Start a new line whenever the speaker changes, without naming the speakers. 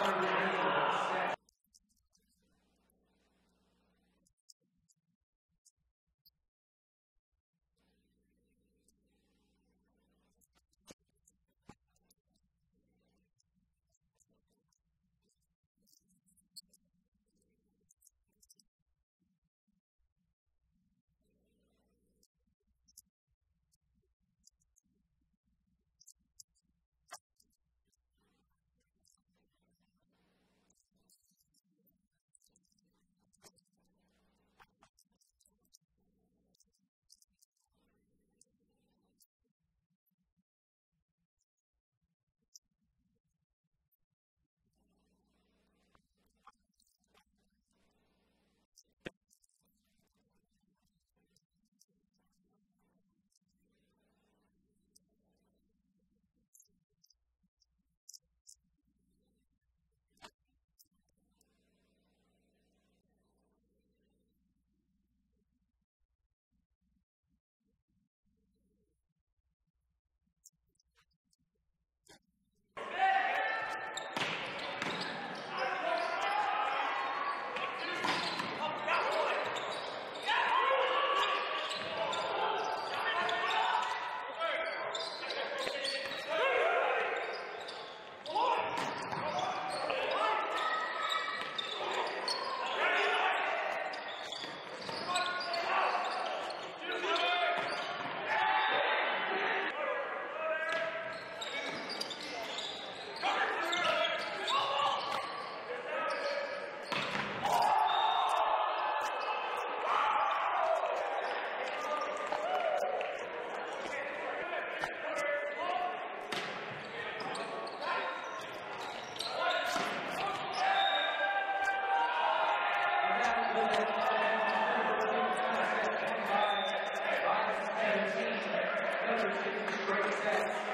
Thank you. Yes.